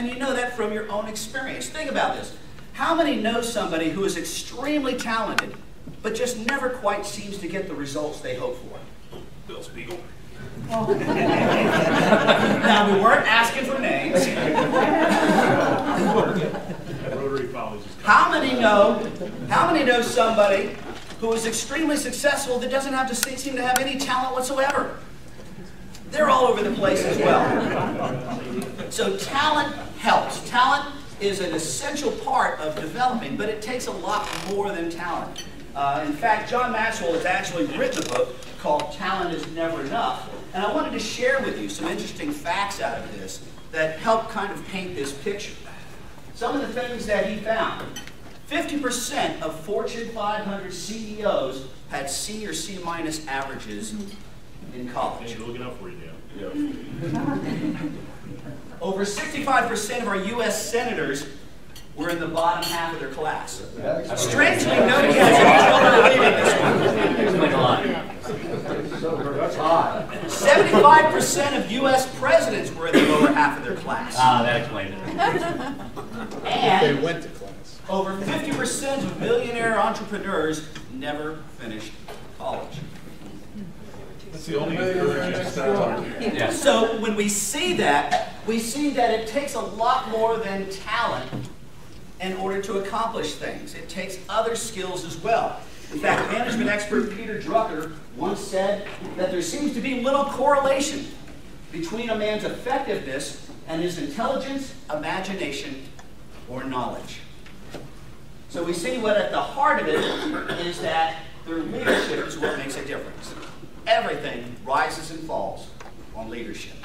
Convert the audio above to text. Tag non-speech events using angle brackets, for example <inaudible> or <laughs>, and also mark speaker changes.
Speaker 1: And you know that from your own experience. Think about this. How many know somebody who is extremely talented, but just never quite seems to get the results they hope for?
Speaker 2: Bill Spiegel. <laughs>
Speaker 1: now, we weren't asking for names. How many know, how many know somebody who is extremely successful that doesn't have to seem to have any talent whatsoever? They're all over the place as well. So talent. Talent is an essential part of developing, but it takes a lot more than talent. Uh, in fact, John Maxwell has actually written a book called Talent is Never Enough. And I wanted to share with you some interesting facts out of this that help kind of paint this picture. Some of the things that he found. 50% of Fortune 500 CEOs had C or C minus averages in college.
Speaker 2: Hey, looking out for you, Dan. <laughs>
Speaker 1: Over 65% of our U.S. senators were in the bottom half of their class. Strangely, nobody has any trouble believing this one.
Speaker 3: Explain a lot.
Speaker 4: That's high.
Speaker 1: 75% of U.S. presidents were in the lower half of their class.
Speaker 3: Ah, that explains it.
Speaker 1: And
Speaker 4: They went to class.
Speaker 1: over 50% of millionaire entrepreneurs never finished college.
Speaker 2: That's the only encouraging stat.
Speaker 3: Yeah.
Speaker 1: So when we see that, we see that it takes a lot more than talent in order to accomplish things. It takes other skills as well. In fact, management expert Peter Drucker once said that there seems to be little correlation between a man's effectiveness and his intelligence, imagination, or knowledge. So we see what at the heart of it is that their leadership is what makes a difference. Everything rises and falls on leadership.